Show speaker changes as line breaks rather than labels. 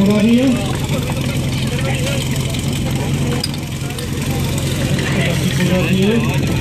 Moraria. Moraria.